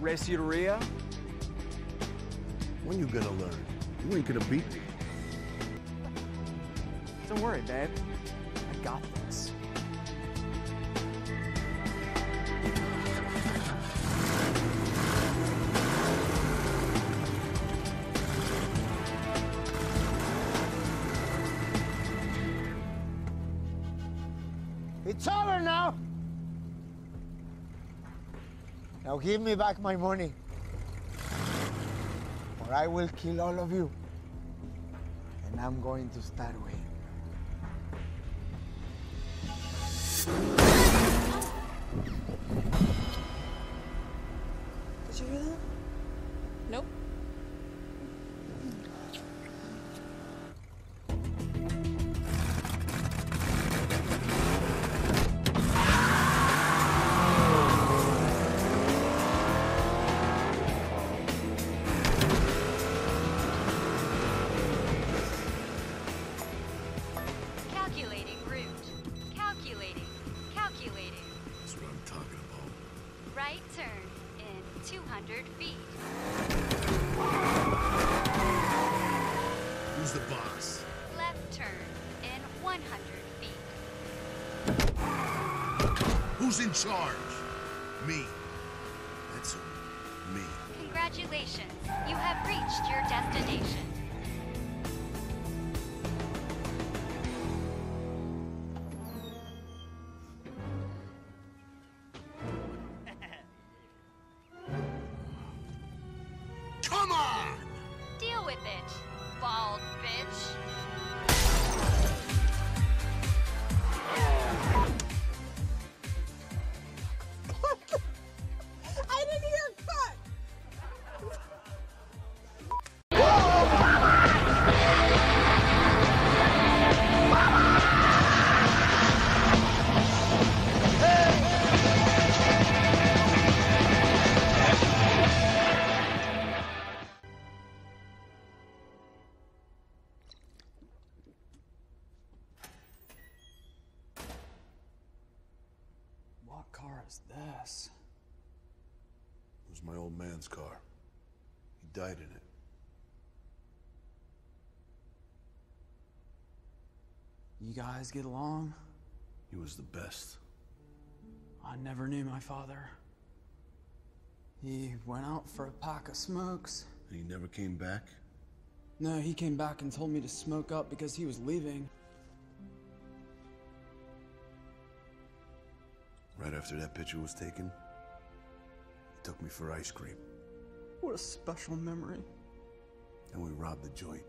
Resuria? When you gonna learn? You ain't gonna beat me. Don't worry, babe. I got this. It's over now. Now give me back my money. Or I will kill all of you. And I'm going to start with. Right turn in 200 feet. Who's the boss? Left turn in 100 feet. Who's in charge? Me. That's. Me. Congratulations. You have reached your destination. Come on! Deal with it, bald bitch. Oh. Is this? It was my old man's car. He died in it. You guys get along? He was the best. I never knew my father. He went out for a pack of smokes. And he never came back? No, he came back and told me to smoke up because he was leaving. Right after that picture was taken, he took me for ice cream. What a special memory. And we robbed the joint.